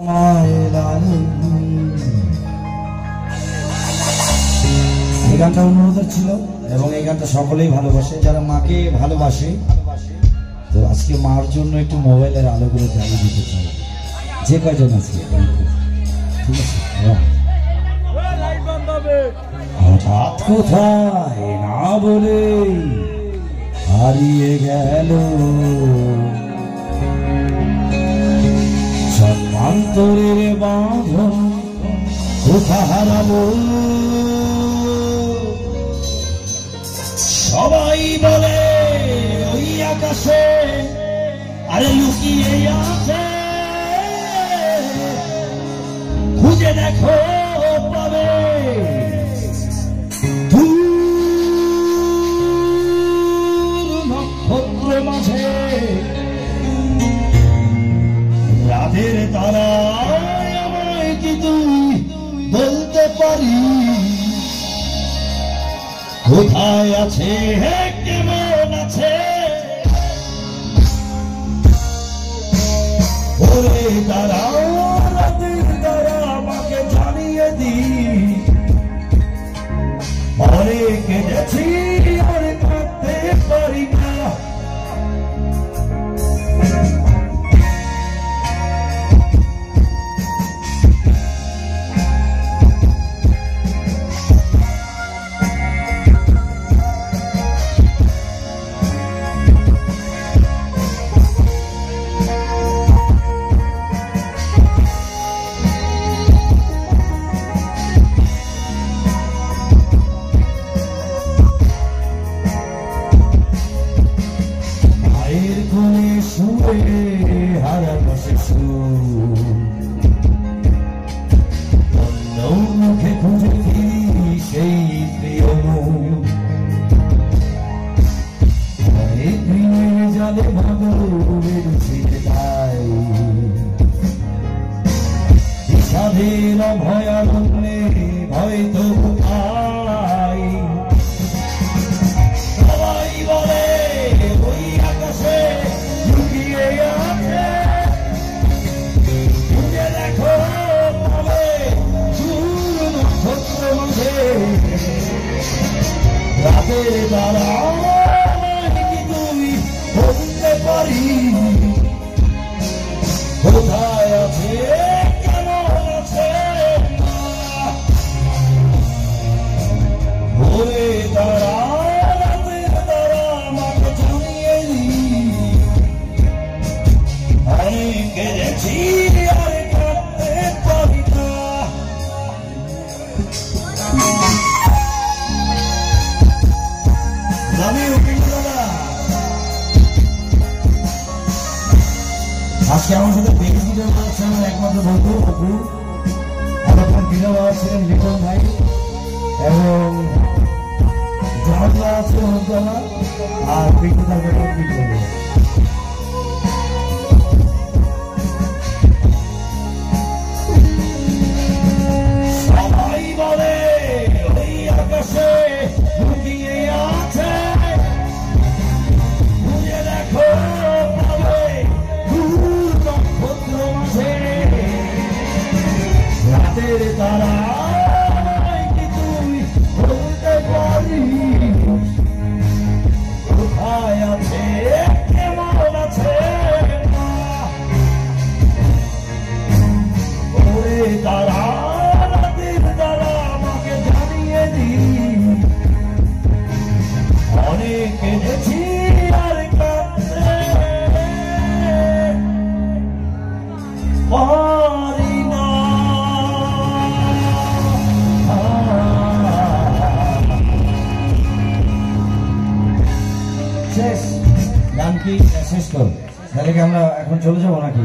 এই গানটা অনুরোধের ছিল এবং এই গানটা সকলেই ভালোবাসে, যারা মাকে ভালোবাসে। তো আজকে মার জন্য একটু মোবাইলের আলোগুলো জ্বালিয়ে দিতে চাই। যে কয়জন আছে ঠিক আছে। হঠাৎ কোথায়? না বলে হারিয়ে গেল। জন্মান্তরের বাঁধন কোথা হারাবো সবাই বলে ওই আকাশে আরে লুকিয়ে আছে। খুঁজে দেখো বলতে পারি। কোথায় আছে মুখে খুঁজে ফিরি সেই প্রিয় মুখ জালে ভাঙরের ছিটে তাই বিষাদের ভয়ানন্দে হয়তো পাই কি তুই বলতে পারি। কোথায় আছে? কেমন তারা তারা আমাকে জানিয়ে দি অনেক গেছি আজকে আমার সাথে বেশি করেছে আমার একমাত্র বন্ধু অপু এতক্ষণ বিনা বাবা ছিলেন লিটন ভাই, এবং জনতা আছে অনুতলা আর থাকবে পিকু শেষ। গান কি? শেষ তো তাহলে কি আমরা এখন চলে যাব নাকি?